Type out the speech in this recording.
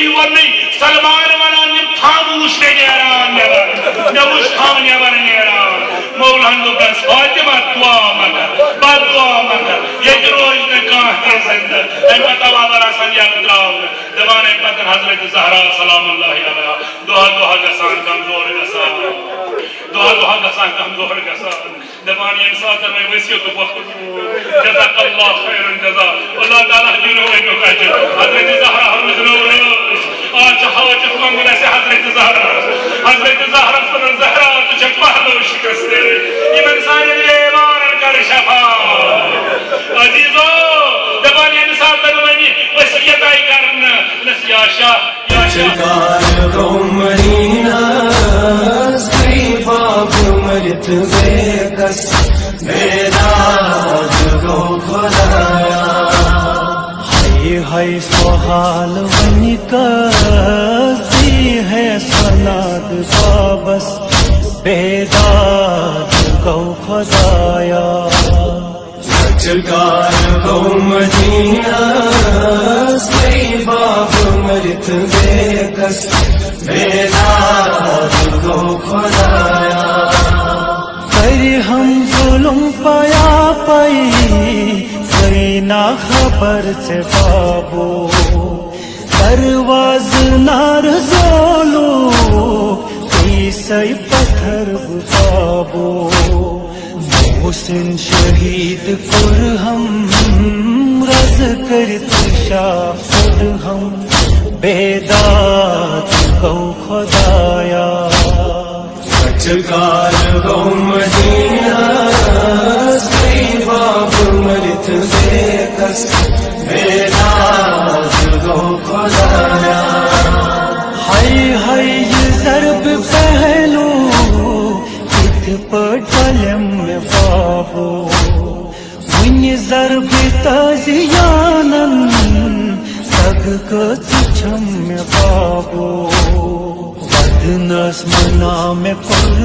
تی ورنی سلمان ونان یم خاموش نے نیران نیران نوش خام نیور نیران مولان دو بس فاطمہ دعا مگر بد دعا مگر یک روز نے کہاں ہے زندہ اے پتہ بابا رسن یا دراو دبان اے پتہ حضرت زہرا سلام اللہ علیہ دعا دعا گسان کمزور گسان دعا دعا گسان کمزور گسان دبان یہ انسان میں وسیعت وقت جزاک اللہ خیر جزا اللہ تعالی جنو ایک کہتے حضرت زہرا ہم حضرت زہرا حضرت زہرا پر زہرا تجھے پہلو شکستے یہ انسان لیے ایمان کر شفا۔ عزیزو دبان انسان تنوانی وسیعت آئی کرنا۔ نس یا شاہ یا شاہ۔ چکار قوم ریناز کئی باپ مرت بے کس۔ بیداد گو خدایا ہائی ہائی سوحال ونی بیداد گو خدایا چکار قوم ریناز کئی باپ مرت بے کس بیداد گو خدایا کر ہم ظلم پایا پئی کوئی نہ خبر سے بابو۔ پرواز نار کوئی سی پتھر بابو محسن شہید پر ہم رد کرت شاہد، ہم بیداد کو خدایا۔ چکار قوم ریناز کت پٹلم میں بابو ون ضرب تازیانن سگ کچھ چھم میں بابو بدنس منا میں پر